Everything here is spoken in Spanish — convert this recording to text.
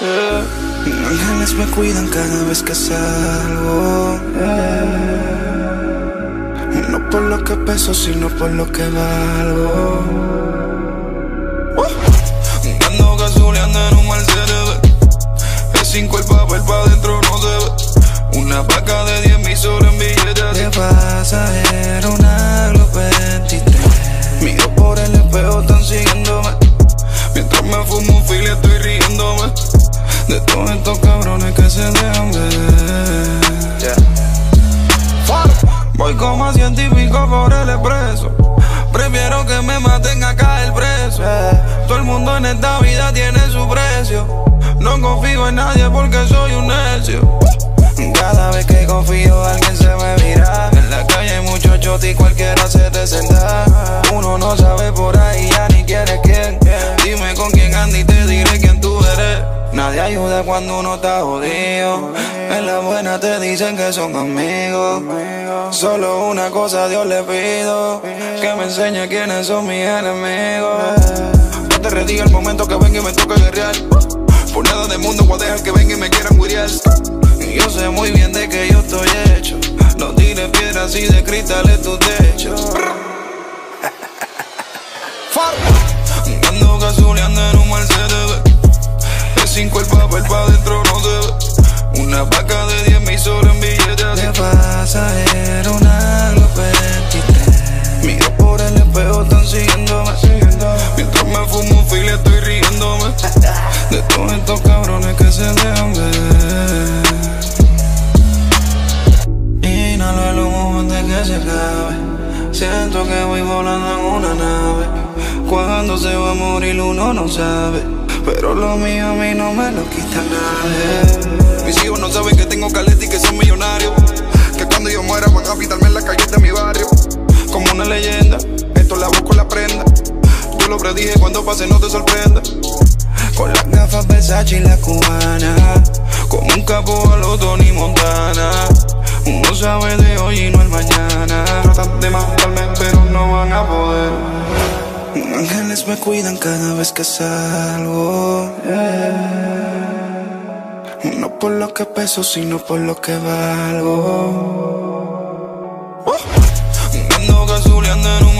Eh, me cuidan cada vez que salgo. No por lo que peso, sino por lo que valgo. Vaca de 10 mil sobre en billetes. De pasajero, una Glock 23. Miro por el espejo, están siguiéndome. Mientras me fumo un fil estoy riéndome. De todos estos cabrones que se dejan ver. Voy como a científico por el expreso. Prefiero que me maten acá el preso. Todo el mundo en esta vida tiene su precio. No confío en nadie porque soy un necio. Confío alguien se me mira. En la calle hay muchos chotis y cualquiera se te senta. Uno no sabe por ahí ya ni quién quién. Dime con quién anda y te diré quién tú eres. Nadie ayuda cuando uno está jodido. En la buena te dicen que son amigos. Solo una cosa a Dios le pido: que me enseñe quiénes son mis enemigos. No te rediga el momento que venga y me toque guerrear. Por nada del mundo voy a dejar que venga y me quieran guiriar. Yo sé muy bien de que yo estoy hecho. No tires piedras y de cristal en tu techo. Ando gasoleando en un Mercedes. Es cinco el papel pa' adentro no se ve. Una vaca de 10 mil sobre en billetes. De pasajero, una Glock 23. Miro por el espejo, están siguiéndome. Mientras me fumo un fil estoy riéndome. De todos estos Siento que voy volando en una nave. Cuando se va a morir uno no sabe. Pero lo mío a mí no me lo quita nadie. Mis hijos no saben que tengo caleta y que son millonarios. Que cuando yo muera van a pintarme en la calle de mi barrio. Como una leyenda, esto la busco la prenda. Yo lo predije cuando pase, no te sorprenda. Con las gafas Versace y la cubana. Como un capo a los Tony Montana. Uno sabe de hoy y no el cuidan cada vez que salgo. No por lo que peso, sino por lo que valgo. Ando gasoleando en un